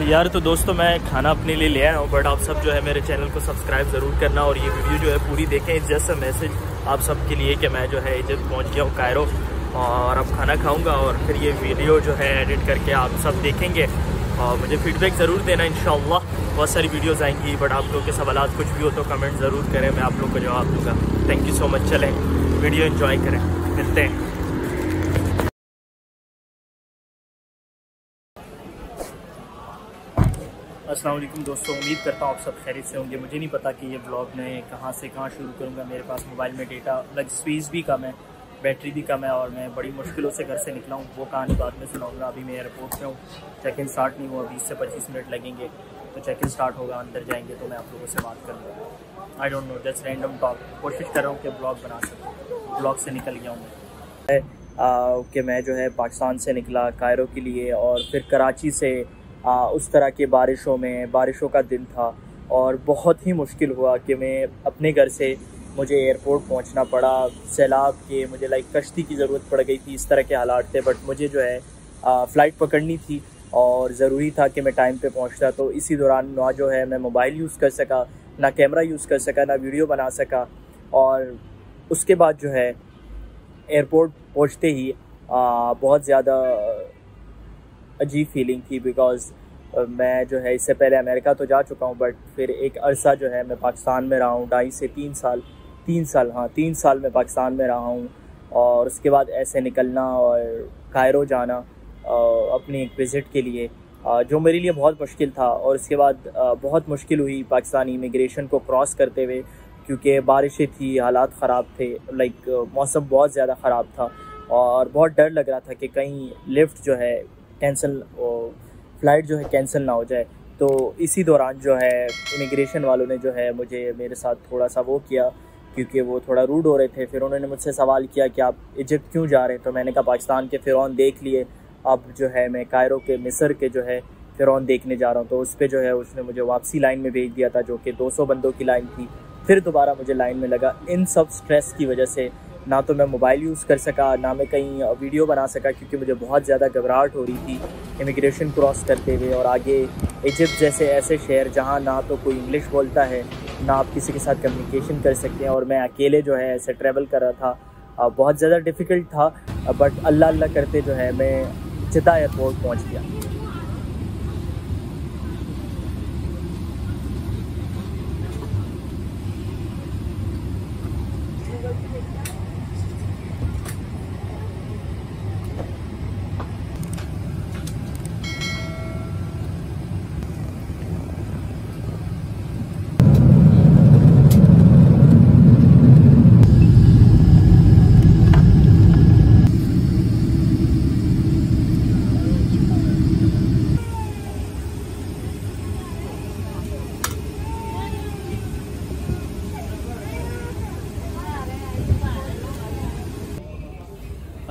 यार तो दोस्तों, मैं खाना अपने लिए ले आया हूँ बट आप सब जो है मेरे चैनल को सब्सक्राइब ज़रूर करना और ये वीडियो जो है पूरी देखें। जस्ट मैसेज आप सब के लिए कि मैं जो है इजिप्ट पहुँच गया हूँ कायरो और अब खाना खाऊँगा और फिर ये वीडियो जो है एडिट करके आप सब देखेंगे। और मुझे फीडबैक ज़रूर देना इन बहुत सारी वीडियोज़ आएँगी बट आप लोग के सवाल कुछ भी हो तो कमेंट ज़रूर करें, मैं आप लोग को जवाब दूँगा। थैंक यू सो मच चलें। वीडियो इन्जॉय करें। मिलते हैं। असलम दोस्तों, उम्मीद करता हूँ आप सब खैरियत से होंगे। मुझे नहीं पता कि ये ब्लॉग मैं कहाँ से कहाँ शुरू करूँगा। मेरे पास मोबाइल में डेटा लग स्पीज भी कम है बैटरी भी कम है और मैं बड़ी मुश्किलों से घर से निकला हूँ। वो कहानी बाद में सुनाऊँगा। अभी मैं एयरपोर्ट में हूँ चेक इन स्टार्ट नहीं हुआ, बीस से पच्चीस मिनट लगेंगे। तो चेक इन स्टार्ट होगा, अंदर जाएँगे तो मैं आप लोगों से बात करूँगा। I don't know just random talk कोशिश कर रहा हूँ कि ब्लॉग बना सकूँ। ब्लॉग से निकल गया हूँ मैं। कि मैं जो है पाकिस्तान से निकला कायरों के लिए और फिर कराची से आ, उस तरह की बारिशों में बारिशों का दिन था और बहुत ही मुश्किल हुआ कि मैं अपने घर से मुझे एयरपोर्ट पहुँचना पड़ा। सैलाब के मुझे लाइक कश्ती की ज़रूरत पड़ गई थी इस तरह के हालात थे बट मुझे जो है आ, फ़्लाइट पकड़नी थी और ज़रूरी था कि मैं टाइम पे पहुँचता। तो इसी दौरान ना जो है मैं मोबाइल यूज़ कर सका ना कैमरा यूज़ कर सका ना वीडियो बना सका और उसके बाद जो है एयरपोर्ट पहुँचते ही आ, बहुत ज़्यादा अजीब फीलिंग थी बिकॉज़ मैं जो है इससे पहले अमेरिका तो जा चुका हूँ बट फिर एक अरसा जो है मैं पाकिस्तान में रहा हूँ, ढाई से तीन साल तीन साल हाँ तीन साल मैं पाकिस्तान में रहा हूँ और उसके बाद ऐसे निकलना और कायरो जाना अपनी एक विज़िट के लिए जो मेरे लिए बहुत मुश्किल था और उसके बाद बहुत मुश्किल हुई पाकिस्तानी इमिग्रेशन को क्रॉस करते हुए, क्योंकि बारिशें थी, हालात ख़राब थे लाइक मौसम बहुत ज़्यादा ख़राब था और बहुत डर लग रहा था कि कहीं लिफ्ट जो है कैंसिल फ़्लाइट जो है कैंसिल ना हो जाए। तो इसी दौरान जो है इमिग्रेशन वालों ने जो है मुझे, मेरे साथ थोड़ा सा वो किया, क्योंकि वो थोड़ा रूड हो रहे थे। फिर उन्होंने मुझसे सवाल किया कि आप इजिप्ट क्यों जा रहे हैं? तो मैंने कहा, पाकिस्तान के फ़िरौन देख लिए। अब जो है, मैं कायरो के, मिस्र के जो है, फ़िरौन देखने जा रहा हूँ। तो उस पर जो है, उसने मुझे वापसी लाइन में भेज दिया था, जो कि 200 बंदों की लाइन थी। फिर दोबारा मुझे लाइन में लगा। इन सब स्ट्रेस की वजह से ना तो मैं मोबाइल यूज़ कर सका, ना मैं कहीं वीडियो बना सका क्योंकि मुझे बहुत ज़्यादा घबराहट हो रही थी इमिग्रेशन क्रॉस करते हुए और आगे इजिप्ट जैसे ऐसे शहर जहाँ ना तो कोई इंग्लिश बोलता है, ना आप किसी के साथ कम्युनिकेशन कर सकते हैं और मैं अकेले जो है ऐसे ट्रैवल कर रहा था। बहुत ज़्यादा डिफ़िकल्ट था बट अल्लाह अल्लाह करते जो है मैं चिता एयरपोर्ट पहुँच गया।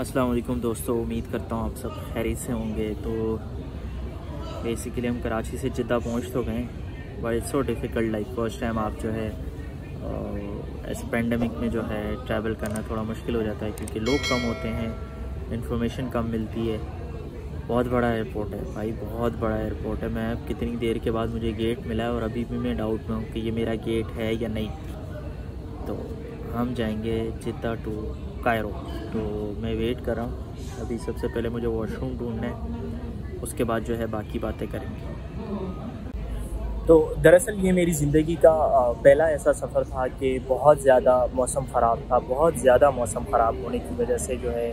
अस्सलाम दोस्तों, उम्मीद करता हूँ आप सब खैरियत से होंगे। तो बेसिकली हम कराची से जिद्दा पहुँच तो गए but it's so difficult like first time आप जो है ऐसे पेंडेमिक में जो है ट्रैवल करना थोड़ा मुश्किल हो जाता है, क्योंकि लोग कम होते हैं इन्फॉर्मेशन कम मिलती है। बहुत बड़ा एयरपोर्ट है, भाई, बहुत बड़ा एयरपोर्ट है। मैं कितनी देर के बाद मुझे गेट मिला है और अभी भी मैं डाउट में हूँ कि ये मेरा गेट है या नहीं। तो हम जाएँगे जिद्दा टू कायरो तो मैं वेट कर रहा हूँ। अभी सबसे पहले मुझे वॉशरूम ढूंढना है। उसके बाद जो है बाकी बातें करेंगे। तो दरअसल ये मेरी ज़िंदगी का पहला ऐसा सफ़र था कि बहुत ज़्यादा मौसम ख़राब था। बहुत ज़्यादा मौसम ख़राब होने की वजह से जो है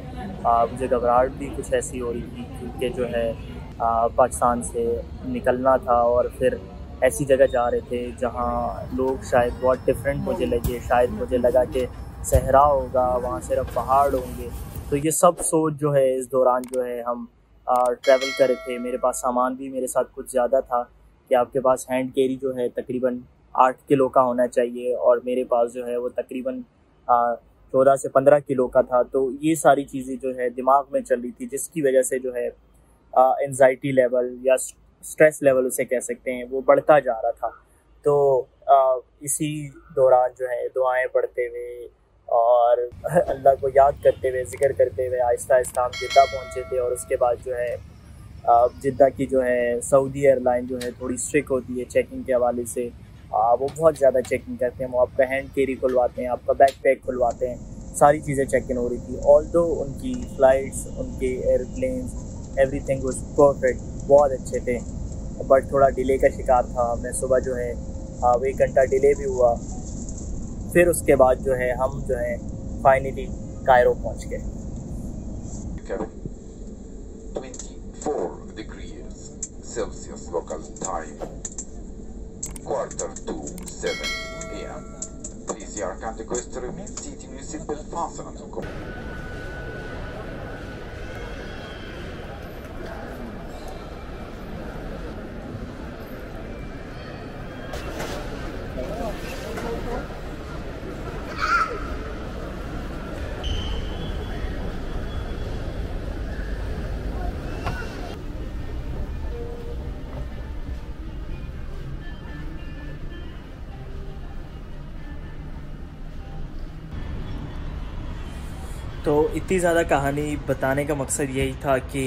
मुझे घबराहट भी कुछ ऐसी हो रही थी क्योंकि जो है पाकिस्तान से निकलना था और फिर ऐसी जगह जा रहे थे जहाँ लोग शायद बहुत डिफरेंट मुझे लगे। शायद मुझे लगा कि सहरा होगा वहाँ सिर्फ़ पहाड़ होंगे। तो ये सब सोच जो है इस दौरान जो है हम ट्रैवल कर रहे थे। मेरे पास सामान भी मेरे साथ कुछ ज़्यादा था कि आपके पास हैंड कैरी जो है तकरीबन आठ किलो का होना चाहिए और मेरे पास जो है वो तकरीबन चौदह से पंद्रह किलो का था। तो ये सारी चीज़ें जो है दिमाग में चल रही थी जिसकी वजह से जो है एनजाइटी लेवल या स्ट्रेस लेवल उसे कह सकते हैं वो बढ़ता जा रहा था। तो आ, इसी दौरान जो है दुआएँ पढ़ते हुए और अल्लाह को याद करते हुए, ज़िक्र करते हुए आहिस्ता आहिस्ता हम जिद्दा पहुँचे थे और उसके बाद जो है जिद्दा की जो है, सऊदी एयरलाइन जो है थोड़ी स्ट्रिक होती है चेकिंग के हवाले से। वो बहुत ज़्यादा चेकिंग करते हैं, वो आपका हैंड कैरी खुलवाते हैं, आपका बैक पैक खुलवाते हैं, सारी चीज़ें चेक इन हो रही थी। ऑल दो उनकी फ़्लाइट्स उनके एयरप्लेन्स एवरी थिंग परफेक्ट बहुत अच्छे थे। बट थोड़ा डिले का शिकार था। मैं सुबह जो है एक घंटा डिले भी हुआ। फिर उसके बाद जो है हम जो है फाइनली कायरो पहुँच गए Celsius local time. Quarter to 7 a.m. Please your country yarkante questo remain seating in seatbelt fastened तो इतनी ज़्यादा कहानी बताने का मकसद यही था कि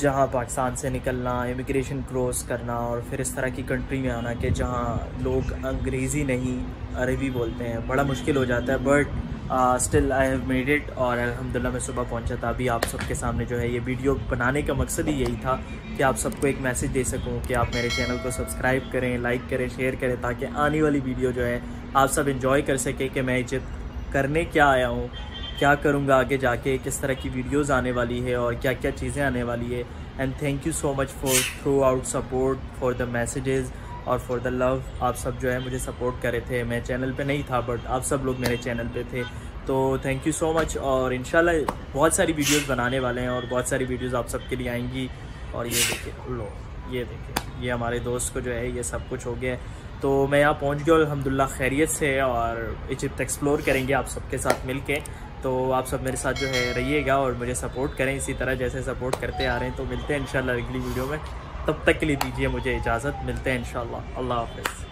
जहाँ पाकिस्तान से निकलना इमिग्रेशन क्रॉस करना और फिर इस तरह की कंट्री में आना कि जहाँ लोग अंग्रेज़ी नहीं, अरबी बोलते हैं। बड़ा मुश्किल हो जाता है but still I have made it और अलहमदिल्ला मैं सुबह पहुँचा था। अभी आप सबके सामने जो है ये वीडियो बनाने का मकसद ही यही था कि आप सबको एक मैसेज दे सकूँ कि आप मेरे चैनल को सब्सक्राइब करें लाइक करें शेयर करें ताकि आने वाली वीडियो जो है आप सब इन्जॉय कर सकें कि मैं इजिप्ट करने क्या आया हूँ। क्या करूँगा आगे जाके, किस तरह की वीडियोज़ आने वाली है और क्या क्या चीज़ें आने वाली है। And thank you so much for throughout support for the messages और फॉर द लव आप सब जो है मुझे सपोर्ट करे थे। मैं चैनल पे नहीं था बट आप सब लोग मेरे चैनल पे थे। तो थैंक यू सो मच और इन बहुत सारी वीडियोज़ बनाने वाले हैं और बहुत सारी वीडियोज़ आप सबके लिए आएँगी। और ये देखिए, लो, ये देखिए, ये हमारे दोस्त को जो है ये सब कुछ हो गया तो मैं यहाँ पहुँच गया अलहमदिल्ला खैरियत से और इजिप्ट एक्सप्लोर करेंगे आप सबके साथ मिल के तो आप सब मेरे साथ जो है रहिएगा और मुझे सपोर्ट करें इसी तरह जैसे सपोर्ट करते आ रहे हैं। तो मिलते हैं इन अगली वीडियो में। तब तक के लिए दीजिए मुझे इजाज़त। मिलते हैं इन अल्लाह हाफ़